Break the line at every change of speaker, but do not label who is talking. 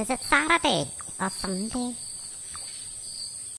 Is it Saturday or Sunday?